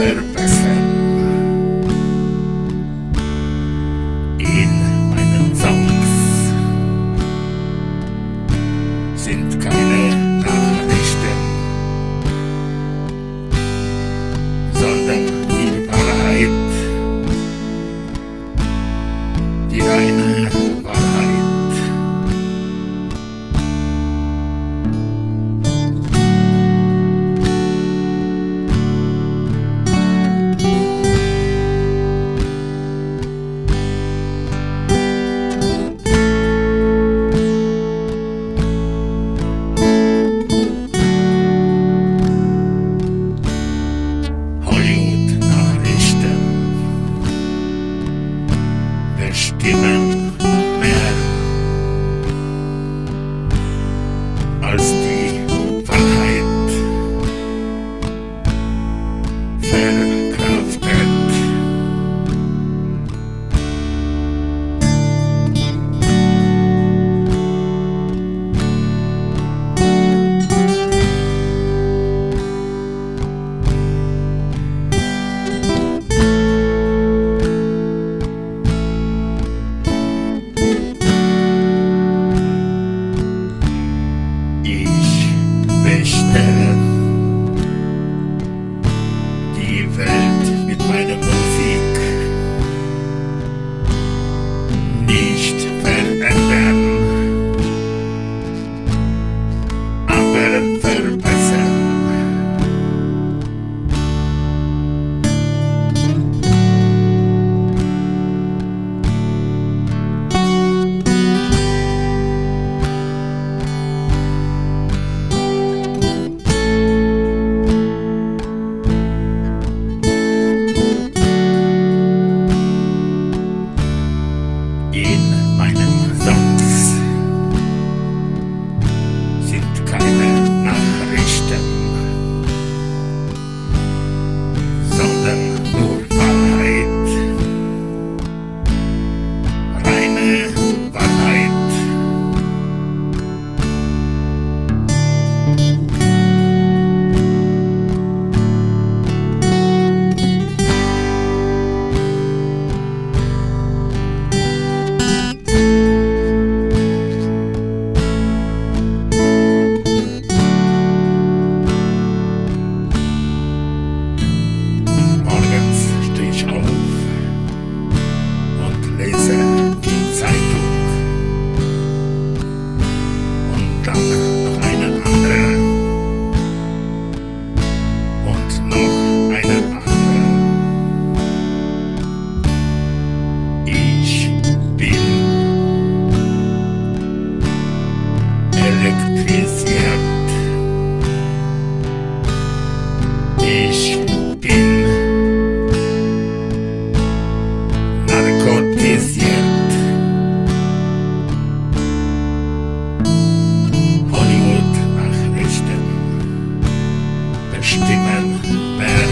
Cerveza. In meinen Songs sind keine als die. and j'étais. Ben,